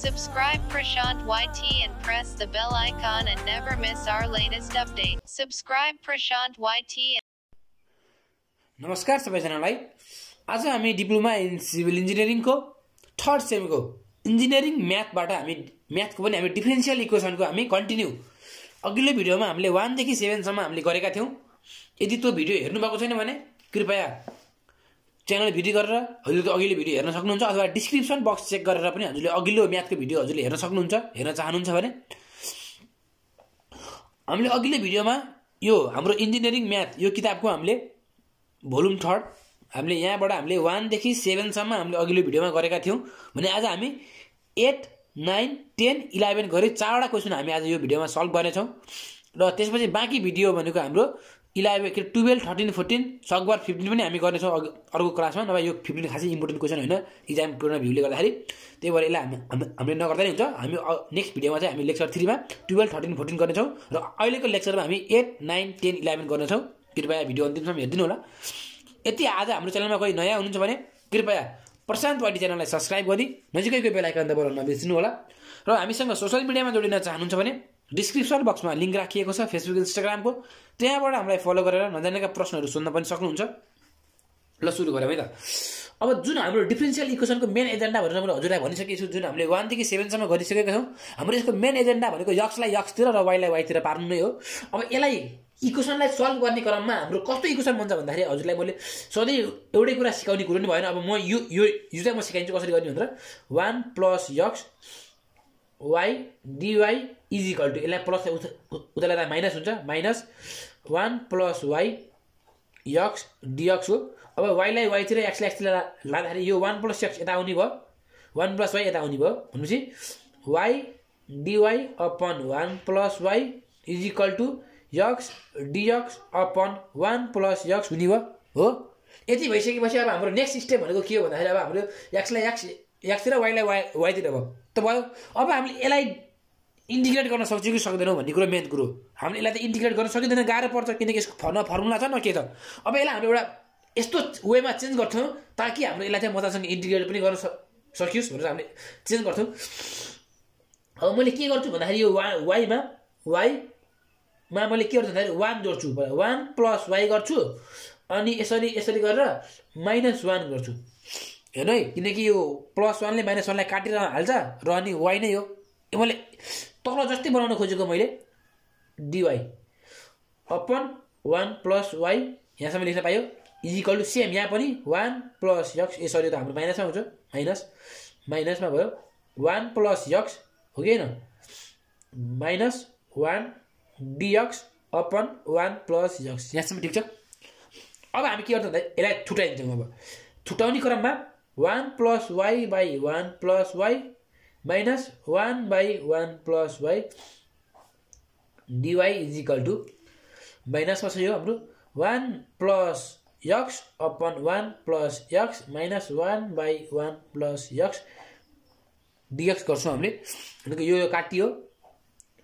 Subscribe Prashant YT and press the bell icon and never miss our latest update. Subscribe Prashant YT नमस्कार सबैजनालाई। आज हामी diploma in civil इन्जिनियरिङको third सेमको engineering म्याथबाट हामी म्याथको पनि हामी डिफरेन्सियल इक्वेसनको हामी कन्टिन्यू अघिल्लो भिडियोमा हामीले वानदेखि सेभेनसम्म हामीले गरेका थियौँ। यदि त्यो भिडियो हेर्नुभएको छैन भने कृपया च्यानल भिडियो गरेर हजुरको अघिल्लो भिडियो हेर्न सक्नुहुन्छ अथवा डिस्क्रिप्सन बक्स चेक गरेर पनि हजुरले अघिल्लो म्याथको भिडियो हजुरले हेर्न सक्नुहुन्छ हेर्न चाहनुहुन्छ भने। हामीले अघिल्लो भिडियोमा यो हाम्रो इन्जिनियरिङ म्याथ यो किताबको हामीले भोल्युम थर्ड हामीले यहाँबाट हामीले वानदेखि सेभेनसम्म हामीले अघिल्लो भिडियोमा गरेका थियौँ। भने आज हामी एट नाइन टेन इलेभेन गरी चारवटा क्वेसन हामी आज यो भिडियोमा सल्भ गर्नेछौँ। र त्यसपछि बाँकी भिडियो भनेको हाम्रो इलेभेन के टुवेल्भ थर्टिन फोर्टिन सकबार फिफ्टिन पनि हामी गर्नेछौँ अर्को क्लासमा नभए यो फिफ्टिन खासै इम्पोर्टेन्ट क्वेसन होइन इक्जाम पूर्ण भ्यूले गर्दाखेरि। त्यही भएर यसलाई हामी हामी- हामीले नगर्दा नि हुन्छ। हामी नेक्स्ट भिडियोमा चाहिँ हामी लेक्चर थ्रीमा टुवेल्भ थर्टिन फोर्टिन गर्नेछौँ र अहिलेको लेक्चरमा हामी एट नाइन टेन इलेभेन गर्नेछौँ। कृपया भिडियो अन्तिमसम्म हेरिदिनु होला। यति आज हाम्रो च्यानलमा कोही नयाँ हुनुहुन्छ भने कृपया प्रशान्त वाटी च्यानललाई सब्सक्राइब गरी नजिकैको आइकन दबाउन नबिर्सिनु होला। र हामीसँग सोसियल मिडियामा जोडिन चाहनुहुन्छ भने डिस्क्रिप्सन बक्समा लिङ्क राखिएको छ फेसबुक इन्स्टाग्रामको त्यहाँबाट हामीलाई फलो गरेर नजानेका प्रश्नहरू सोध्न पनि सक्नुहुन्छ। ल सुरु गरौँ है त। अब जुन हाम्रो डिफरेन्सियल इक्वेसनको मेन एजेन्डा भनेर मैले हजुरलाई भनिसकेको छु जुन हामीले वानदेखि सेभेनसम्म गरिसकेका छौँ हाम्रो यसको मेन एजेन्डा भनेको यक्सलाई यक्सतिर र वाइलाई वाइतिर पार्नु नै हो। अब यसलाई इक्वेसनलाई सल्भ गर्ने क्रममा हाम्रो कस्तो इक्वेसन बन्छ भन्दाखेरि हजुरलाई मैले सधैँ एउटै कुरा सिकाउने कुरो नि भएन। अब म यो यो यो चाहिँ म सिकाइन्छु कसरी गर्ने भनेर। One plus x y dy equal to यसलाई प्लस उता उता माइनस हुन्छ minus one plus y x dx हो। अब वाइलाई वाइतिर एक्सलाई एक्सतिर लाँदाखेरि यो वान प्लस एक्स यता आउने भयो। वान प्लस वाइ यता आउने भयो भनेपछि y dy upon one plus y equal to x dx upon one plus x हुने भयो हो। यति भइसकेपछि अब हाम्रो नेक्स्ट स्टेप भनेको के हो भन्दाखेरि अब हाम्रो एक्सलाई एक्स एक्सतिर वाइलाई वाइ वाइतिर भयो। त भयो। अब हामीले यसलाई इन्टिग्रेट गर्न सक्छौँ कि सक्दैनौँ भन्ने कुरो मेन कुरो हामीले यसलाई त इन्टिग्रेट गर्न सकिँदैन गाह्रो पर्छ किनकि यसको फर्म फर्मुला छ न के छ। अब यसलाई हामीले एउटा यस्तो वेमा चेन्ज गर्थ्यौँ ताकि हाम्रो यसलाई चाहिँ मजासँग इन्टिग्रेट पनि गर्न सकियोस् भनेर हामीले चेन्ज गर्थ्यौँ। अब मैले के गर्छु भन्दाखेरि यो वा वाइमा वाइमा मैले के गर्छु भन्दाखेरि वान जोड्छु। वान प्लस वाइ गर्छु अनि यसरी यसरी गरेर माइनस वान गर्छु। हेर्नु है किनकि यो प्लस वानले माइनस वानलाई काटेर हाल्छ र अनि वाइ नै हो। मैले तल जस्तै बनाउन खोजेको मैले। Dy upon one plus y यहाँसम्म लेख्न पायो। इजिकल टु सेम यहाँ पनि वान प्लस यक्स ए सरी त हाम्रो माइनसमा हुन्छ। माइनस माइनसमा भयो। वान प्लस यक्स हो कि होइन? Minus one dx upon one plus x यहाँसम्म ठिक छ? अब हामी के गर्छौँ भन्दा यसलाई छुट्याइदिन्छौँ अब। छुट्याउने क्रममा one plus y by one plus y minus one by one plus y dy equal to माइनसमा छ यो हाम्रो one plus x upon one plus x minus one by one plus x dx गर्छौँ हामीले भनेको यो काटियो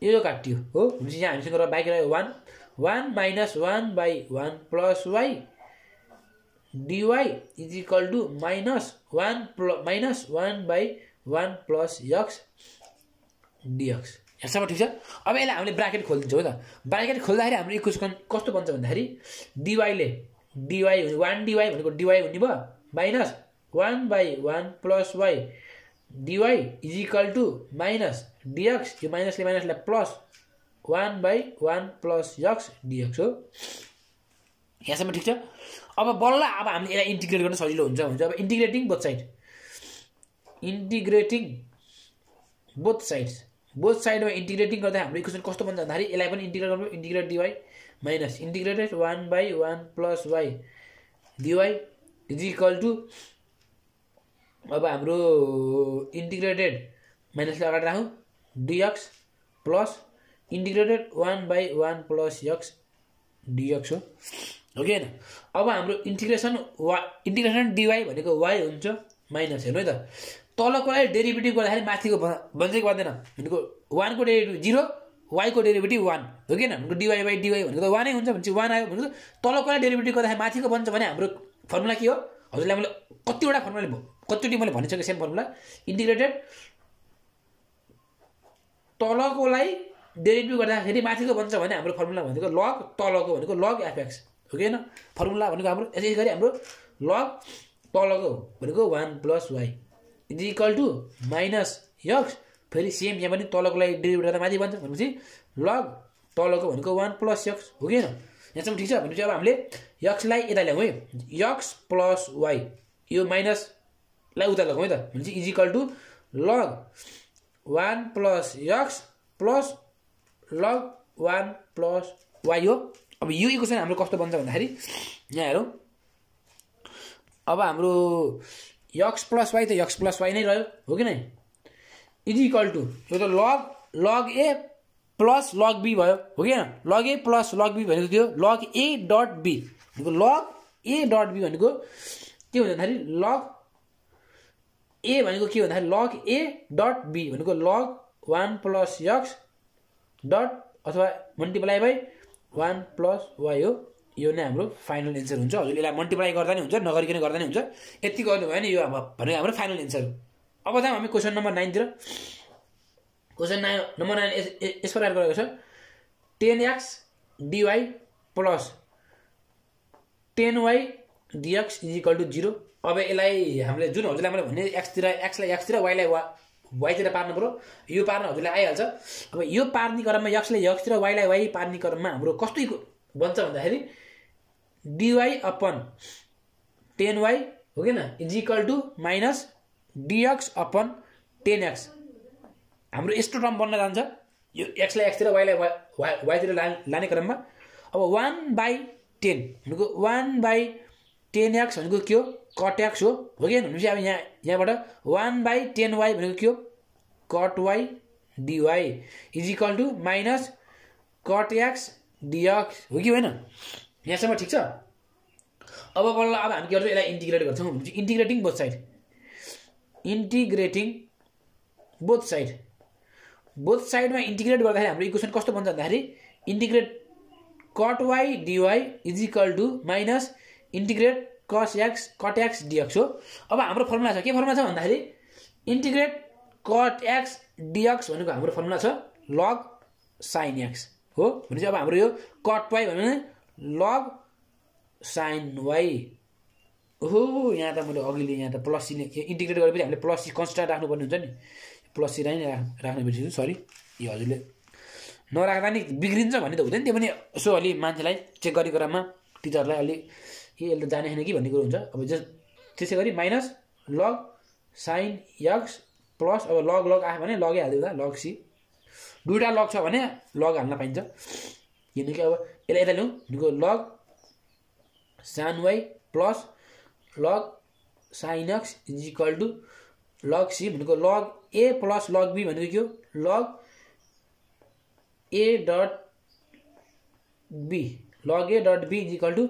यो यो काटियो हो भनेपछि यहाँ हामीसँग र बाइक रह्यो one one minus one by one plus y dy equal to minus one प्ल minus one by one plus x dx यहाँसम्म ठिक छ? अब यसलाई हामीले ब्राकेट खोलिदिन्छौँ है त। ब्राकेट खोल्दाखेरि हाम्रो इक्वेसन कस्तो बन्छ भन्दाखेरि डिवाईले डिवाई हुने वान डिवाई भनेको डिवाई हुने भयो। Minus one by one plus y dy equal to minus dx यो माइनसले माइनसलाई plus one by one plus x dx हो। यहाँसम्म ठिक छ? अब बल्ल अब हामीले यसलाई इन्टिग्रेट गर्न सजिलो हुन्छ हुन्छ अब integrating both side integrating both sides both साइडमा इन्टिग्रेटिङ गर्दा हाम्रो इक्वेसन कस्तो बन्छ भन्दाखेरि यसलाई पनि इन्टिग्रेट गर्नु integrate dy minus integrated one by one plus y dy is equal to अब हाम्रो इन्टिग्रेटेड माइनसले अगाडि राखौँ। Dx plus integrated one by one plus x dx हो। हो होइन? अब हाम्रो इन्टिग्रेसन वा इन्टिग्रेसन डिवाई भनेको वाइ हुन्छ माइनस हेर्नु है त। तलकोलाई डेरिभेटिभ गर्दाखेरि माथिको बन्छै गर्दैन। भनेको वानको डेरिभेटिभ जिरो वाइको डेरिभेटिभ वान हो कि भनेको डिवाई बाई डिवाई भनेको त वानै हुन्छ भनेपछि वान आयो भनेको तलकोलाई डेरिभेटिभ गर्दाखेरि माथिको बन्छ भने हाम्रो फर्मुला के हो? हजुरलाई मैले कतिवटा फर्मुला कतिचोटि मैले भनिसकेँ सेम फर्मुला इन्टिग्रेटेड तलकोलाई डेरिभेटिभ गर्दाखेरि माथिको बन्छ भने हाम्रो फर्मुला भनेको लग तलको भनेको लग एफएक्स हो कि फर्मुला भनेको हाम्रो यसै गरी हाम्रो लग तलको भनेको one plus y is equal to minus x. फेरि सेम यहाँ पनि तलको लागि डेरिभेटिभ गर्दा माथि बन्छ भनेपछि लग तलको भनेको वान प्लस यक्स हो कि यहाँसम्म ठिक छ? भनेपछि अब हामीले यक्सलाई यता ल्याउँ है। यक्स प्लस वाइ यो माइनसलाई उता लगाउँ है त। भनेपछि is equal to log one plus x plus log one plus y हो। अब यो इक्वेसन हाम्रो कस्तो बन्छ भन्दाखेरि यहाँ हेरौँ। अब हाम्रो यक्स प्लस वाइ त यक्स प्लस वाइ नै रह्यो हो कि नै? इज इक्वल टु यो त लग लग ए प्लस लग बी भयो हो कि लग ए प्लस लग बी भनेको हो लग ए डट बी भनेको लग ए डट बी भनेको के हुन्छ भन्दाखेरि? लग ए भनेको के भन्दाखेरि? लग ए डट बी भनेको log one plus x dot अथवा multiply by one plus y हो। यो नै हाम्रो फाइनल एन्सर हुन्छ। हजुरले यसलाई मल्टिप्लाई गर्दा नै हुन्छ नगरिकन गर्दा नै हुन्छ। यति गर्नुभयो भने यो भनेको हाम्रो फाइनल एन्सर अब जाउँ हामी क्वेसन नम्बर नाइनतिर क्वेसन नाइन नम्बर नाइन यस प्रकार गरेको छ। Tan x dy plus tan y dx is equal to zero अब यसलाई हामीले जुन हजुरलाई मैले भने एक्सतिर एक्सलाई एक्सतिर वाइलाई वा वाइतिर पार्नु पऱ्यो। यो पार्न हजुरलाई आइहाल्छ। अब यो पार्ने क्रममा यक्सले यक्सतिर वाइलाई वाइ पार्ने क्रममा हाम्रो कस्तो बन्छ भन्दाखेरि डिवाई अपन टेन वाई हो कि is equal to minus dx upon tan x हाम्रो यस्तो टर्म बन्न जान्छ। यो एक्सलाई एक्सतिर वाइलाई वाइ वाइतिर ला लाने क्रममा। अब वान बाई टेन भनेको वान बाई टेन एक्स भनेको के हो? कट एक्स हो। हो कि भनेपछि अब यहाँ यहाँबाट वान बाई टेन वाई भनेको के हो? Cot y dy is equal to minus cot x dx हो कि होइन यहाँसम्म ठिक छ? अब बल्ल अब हामी के गर्छौँ यसलाई इन्टिग्रेट गर्छौँ। Integrating both side integrating both side both साइडमा इन्टिग्रेट गर्दाखेरि हाम्रो इक्वेसन कस्तो बन्छ भन्दाखेरि integrate cot y dy is equal to minus integrate cos x cot x dx हो। अब हाम्रो फर्मुला छ। के फर्मुला छ भन्दाखेरि इन्टिग्रेट कट एक्स डिएक्स भनेको हाम्रो फर्मुला छ लग साइन एक्स हो। भनेपछि अब हाम्रो यो कट वाई भन्यो भने लग साइन वाई ओहो यहाँ त मैले अघिले यहाँ त प्लस सी इन्टिग्रेट गरेपछि हामीले प्लस सी कन्सट्यान्ट राख्नुपर्ने हुन्छ नि। प्लस सी नै राख्नु बिर्सिनु सरी यो हजुरले नराख्दा नि बिग्रिन्छ भन्ने त हुँदैन त्यो पनि। यसो अलि मान्छेलाई चेक गर्ने क्रममा टिचरलाई अलि ए यसले जाने छैन कि भन्ने कुरो हुन्छ। अब जस त्यसै गरी minus log sine x plus अब लग लग आयो भने लगै हालिदियो त लग सी दुइटा लग छ भने लग हाल्न पाइन्छ। किनकि अब यसलाई यता ल्याउँ भनेको log sine y plus log sine x is equal to log c भनेको log a plus log b भनेको के हो? Log a dot b log a dot b is equal to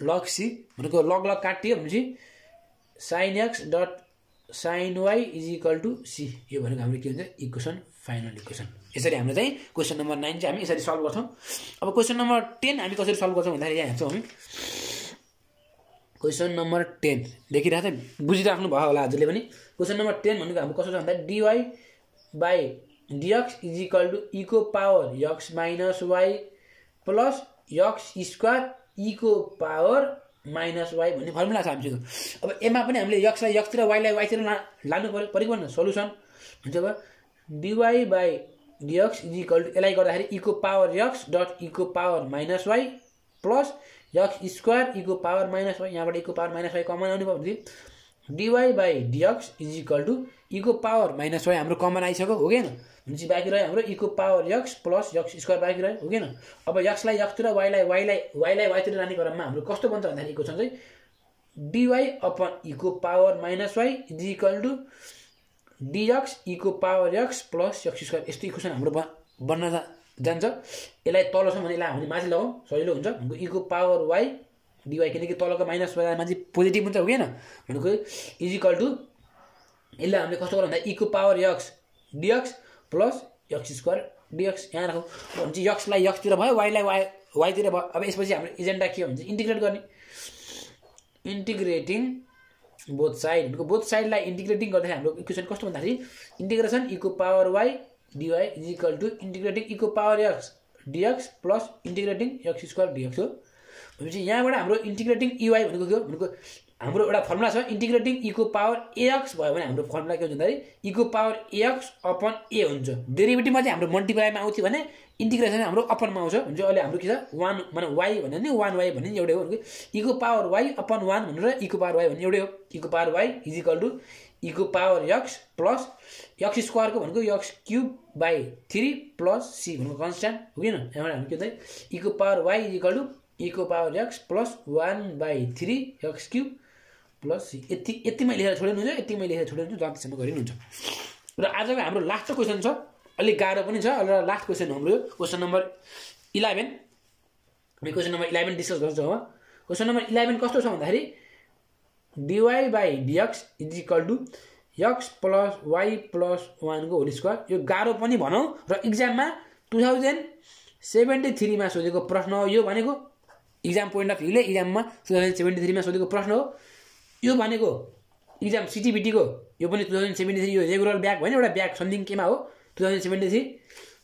log c भनेको लग लग काटियो भनेपछि sine x dot sine y is equal to c. यो भनेको हाम्रो के हुन्छ? इक्वेसन फाइनल इक्वेसन यसरी हाम्रो चाहिँ क्वेसन नम्बर नाइन चाहिँ हामी यसरी सल्भ गर्छौँ। अब क्वेसन नम्बर टेन हामी कसरी सल्भ गर्छौँ भन्दाखेरि यहाँ हेर्छौँ हामी। क्वेसन नम्बर टेन देखिरहेको छ? बुझिराख्नु भयो होला हजुरले पनि। क्वेसन नम्बर टेन भनेको हाम्रो कस्तो छ भन्दा dy by dx is equal to eco power x minus y plus x square eco power minus y भन्ने फर्मुला छ हामीसँग। अब एमा पनि हामीले यक्सलाई यक्सतिर वाइलाई वाइतिर ला लानु पऱ्यो न सोल्युसन हुन्छ अब dy by dx is equal to यसलाई गर्दाखेरि इको power x dot eco power minus y plus x square eco power minus y यहाँबाट इको पावर माइनस वाइ कमन आउने भयो dy by dx is equal to eco power minus y हाम्रो common आइसक्यो हो कि भनेपछि बाँकी रह्यो हाम्रो eco power x plus x square बाँकी रह्यो हो कि अब यक्सलाई यक्सतिर वाइलाई वाइलाई वाइलाई वाइतिर लाने क्रममा हाम्रो कस्तो बन्छ भन्दाखेरि इक्वेसन चाहिँ dy upon eco power minus y is equal to dx eco power x plus x square. यस्तो इक्वेसन हाम्रो बन्न जान्छ। यसलाई तलसम्म भने यसलाई हामीले माथि लगाउँ सजिलो हुन्छ। भनेको इको पावर वाइ डिवाई किनकि तलको माइनस वाइ माथि पोजिटिभ हुन्छ हो कि भनेको इज इक्वल टु यसलाई हामीले कस्तो गरौँ भन्दा eco power x dx plus x square dx यहाँ राखौँ। भने चाहिँ यक्सलाई यक्सतिर भयो वाइलाई वाइ वाइतिर भयो। अब यसपछि हाम्रो एजेन्डा के हो भने चाहिँ इन्टिग्रेट गर्ने। Integrating both side. बोथ साइडलाई इन्टिग्रेटिङ गर्दाखेरि हाम्रो इक्वेसन कस्तो भन्दाखेरि integration eco power y dy is equal to integrating eco power x dx plus integrating x square dx हो। भनेपछि यहाँबाट हाम्रो इन्टिग्रेटिङ इवाई भनेको के हो? भनेको हाम्रो एउटा फर्मुला छ इन्टिग्रेटिङ इको पावर एएक्स भयो भने हाम्रो फर्मुला के हुन्छ भन्दाखेरि इको पावर एएक्स अपन ए हुन्छ। डेरिभेटिभमा चाहिँ हाम्रो मल्टिप्लाईमा आउँथ्यो भने इन्टिग्रेसन हाम्रो अपनमा आउँछ। हुन्छ अहिले हाम्रो के छ? वान माने वाइ भने नि वान वाइ भने एउटै हो। इको पावर वाइ अपन वान भनेर इको पावर वाइ भन्ने एउटै हो। Eco power y is equal to eco power x plus x स्क्वायरको भनेको x cube by three plus c भनेको कन्सट्यान्ट हो किन यहाँबाट हामी के भन्दा eco power y is equal to eco power x plus one by three x cube plus c यति यतिमै लेखेर छोडिनुहुन्छ यतिमै लेखेर छोडिनुहुन्छ जतिसम्म गरिनुहुन्छ र आजको हाम्रो लास्ट क्वेसन छ। अलिक गाह्रो पनि छ र लास्ट क्वेसन हाम्रो क्वेसन नम्बर इलेभेन हामी क्वेसन नम्बर इलेभेन डिस्कस गर्छौँ अब। क्वेसन नम्बर इलेभेन कस्तो छ भन्दाखेरि dy by dx is equal to x plus y plus वानको होल स्क्वायर यो गाह्रो पनि भनौँ र इक्जाममा टु थाउजन्ड सेभेन्टी थ्रीमा सोधेको प्रश्न हो यो भनेको। इक्जाम पोइन्ट अफ भ्यूले इक्जाममा टु थाउजन्ड सेभेन्टी थ्रीमा सोधेको प्रश्न हो। यो भनेको इक्जाम सिटिबिटीको यो पनि टु थाउजन्ड सेभेन्टी थ्री यो रेगुलर ब्याक होइन एउटा ब्याक समथिङ केमा हो टु थाउजन्ड सेभेन्टी थ्री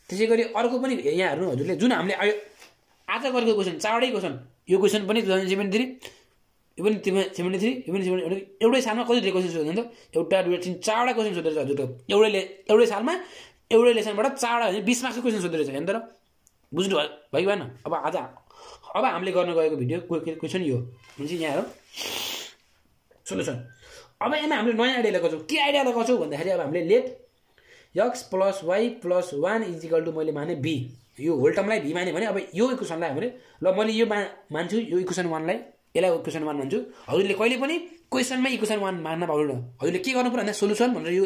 त्यसै गरी अर्को पनि यहाँ हेर्नु हजुरले जुन हामीले आज गरेको क्वेसन चारवटै क्वेसन यो क्वेसन पनि टु थाउजन्ड सेभेन्टी थ्री यो पनि सेभेन्टी थ्री यो पनि सेभेन्टी एउटै सालमा कति क्वेसन त एउटा दुईवटा तिन चारवटा क्वेसन सोध्दो रहेछ हजुरको। एउटै एउटै सालमा एउटै लेसनबाट चारवटा बिस मार्क्सको क्वेसन सोध्दो रहेछ। हेर्नु तर बुझ्नु भयो भयो भएन अब आज अब हामीले गर्न गएको भिडियो क्वेसन यो। हुन्छ यहाँ हो सोल्युसन अब यसमा हामीले नयाँ आइडिया लगाउँछौँ के आइडिया लगाउँछौँ भन्दाखेरि अब हामीले let x plus y plus one is equal to मैले माने बी यो होल टर्मलाई भी माने भने अब यो इक्वेसनलाई हामीले ल मैले यो मा मान्छु यो इक्वेसन वानलाई यसलाई इक्वेसन वान मान्छु हजुरले कहिले पनि क्वेसनमै इक्वेसन वान मान्न पाउँदैन हजुरले के गर्नु पऱ्यो भन्दा सोल्युसन भनेर यो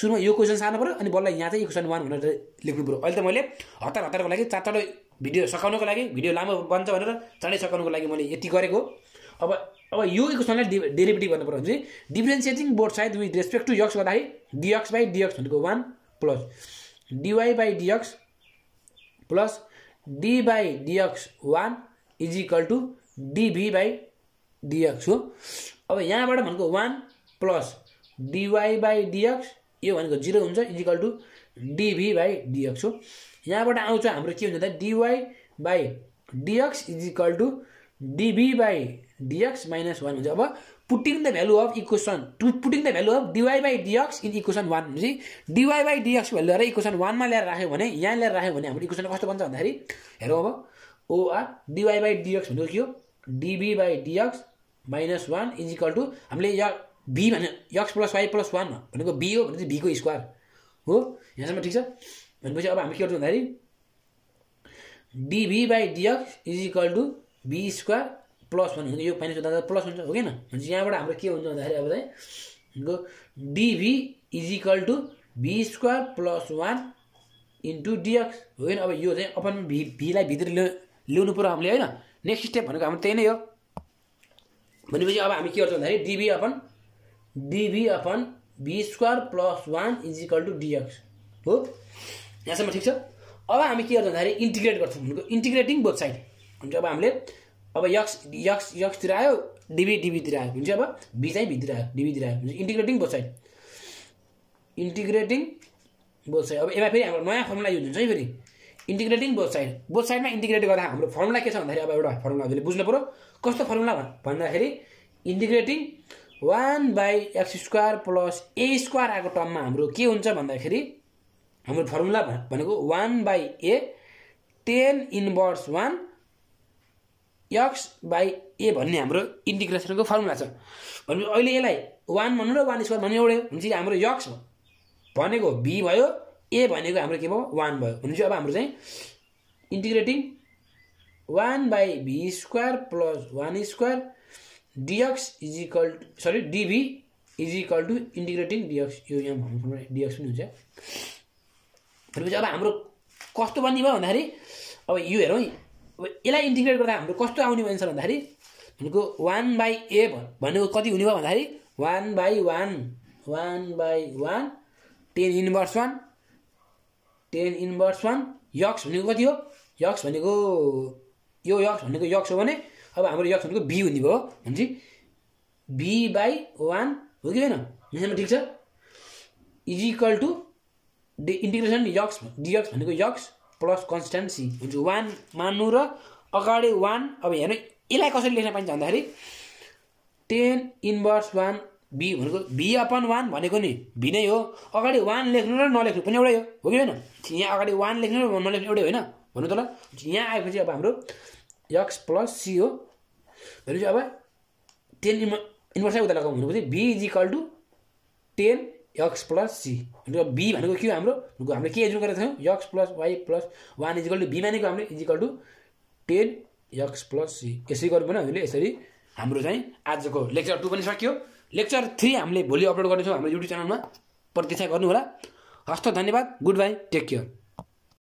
सुरुमा यो क्वेसन सार्नु पऱ्यो अनि बल्ल यहाँ चाहिँ इक्वेसन वान भनेर लेख्नु पऱ्यो अहिले त मैले हतार हतारको लागि चार चारवटा भिडियो सकाउनुको लागि भिडियो लामो बन्छ भनेर चाँडै सकाउनुको लागि मैले यति गरेको। अब अब यो इक्वेसनलाई डि डेरिभेटिभ गर्नु पऱ्यो भने चाहिँ differentiating both side with respect to x गर्दाखेरि डिएक्स बाई डिएक्स भनेको one plus dy by dx plus d by dx one is equal to dv by dx हो। अब यहाँबाट भनेको one plus dy by dx यो भनेको zero हुन्छ is equal to dv by dx हो। यहाँबाट आउँछ हाम्रो के हुन्छ त? Dy by dx is equal to dv by dx minus one हुन्छ। अब putting the value of equation two putting the value of dy by dx in equation one भनेपछि डिवाई बाई डिएक्स भ्यालु लिएर equation वानमा ल्याएर राख्यो भने यहाँ ल्याएर राख्यो भने हाम्रो इक्वेसन कस्तो बन्छ भन्दाखेरि हेरौँ अब ओआर डिवाई बाई डिएक्स भनेको के हो? Dv by dx minus one is equal to हामीले य बी भने x plus y plus one भनेको बी हो भने चाहिँ बीको स्क्वायर हो। यहाँसम्म ठिक छ? भनेपछि अब हामी के गर्छौँ भन्दाखेरि dv by dx is equal to v square plus one हुन्छ यो माइनस हुँदा प्लस हुन्छ हो किन भनेपछि यहाँबाट हाम्रो के हुन्छ भन्दाखेरि अब चाहिँ dv is equal to v square plus one into dx हो किन अब यो चाहिँ अपन भी भीलाई भित्र ल्याउ ल्याउनु पऱ्यो हामीले होइन? नेक्स्ट स्टेप भनेको हाम्रो त्यही नै हो। भनेपछि अब हामी के गर्छौँ भन्दाखेरि dv upon dv upon v square plus one is equal to dx हो? यहाँसम्म ठिक छ? अब हामी के गर्छौँ भन्दाखेरि इन्टिग्रेट गर्छौँ। भनेको इन्टिग्रेटिङ बोथ साइड हुन्छ अब हामीले अब यक्स यक्स यक्सतिर आयो डिबी डिबीतिर आयो हुन्छ अब बी चाहिँ भित्र आयो डिबीतिर आयो integrating both side integrating both side अब यसमा फेरि हाम्रो नयाँ फर्मुला युज हुन्छ है फेरि। इन्टिग्रेटिङ बोथ साइड बोथ साइडमा इन्टिग्रेट गर्दा हाम्रो फर्मुला के छ भन्दाखेरि अब एउटा फर्मुला हजुरले बुझ्नु पऱ्यो कस्तो फर्मुला भन्दाखेरि integrating one by x square plus a square आएको टर्ममा हाम्रो के हुन्छ भन्दाखेरि हाम्रो फर्मुला भनेको one by a tan inverse one x by a भन्ने हाम्रो इन्टिग्रेसनको फर्मुला छ। भनेपछि अहिले यसलाई वान भन्नु र वान स्क्वायर भन्नु एउटै हुन्छ हाम्रो यक्स भनेको बी भयो ए भनेको हाम्रो के भयो? वान भयो। भनेपछि अब हाम्रो चाहिँ integrating one by v square plus one square dx is equal to sorry dv is equal to integrating dx यो यहाँ भन्नु डिएक्स पनि हुन्छ। भनेपछि अब हाम्रो कस्तो बन्ने भयो भन्दाखेरि अब यो हेरौँ यसलाई इन्टिग्रेट गर्दा हाम्रो कस्तो आउने भन्छ भन्दाखेरि भनेको वान बाई ए भनेको कति हुने भयो भन्दाखेरि one by one one by one tan inverse one tan inverse one x भनेको कति हो? यक्स भनेको यो यक्स भनेको यक्स हो भने अब हाम्रो यक्स भनेको बी हुने भयो। भनेपछि बी बाई वान हो कि होइन यहाँसम्म ठिक छ? Is equal to d integration x dx भनेको यक्स प्लस कन्सट्यान्ट सी हुन्छ वान मान्नु र अगाडि वान अब हेर्नु यसलाई कसरी लेख्न पाइन्छ भन्दाखेरि टेन इन्भर्स वान बी भनेको भी अपन वान भनेको नि भी नै हो। अगाडि वान लेख्नु र नलेख्नु पनि एउटै हो हो कि होइन? यहाँ अगाडि वान लेख्नु र नलेख्नु एउटै होइन भन्नु त ल यहाँ आएपछि अब हाम्रो यक्स प्लस सी हो। भनेपछि अब टेन इन्भ इन्भर्सै उता लगाउँ भनेपछि v is equal to tan x plus c भनेको बी भनेको के हो हाम्रो? हामीले के एजुम गरेको थियौँ? X plus y plus one is equal to v मानेको हामीले is equal to tan x plus c. यसरी गर्नु पनि हामीले यसरी हाम्रो चाहिँ आजको लेक्चर टू पनि सकियो। लेक्चर थ्री हामीले भोलि अपलोड गर्नेछौँ हाम्रो युट्युब च्यानलमा प्रतीक्षा गर्नु होला हस्त धन्यवाद। Good bye take care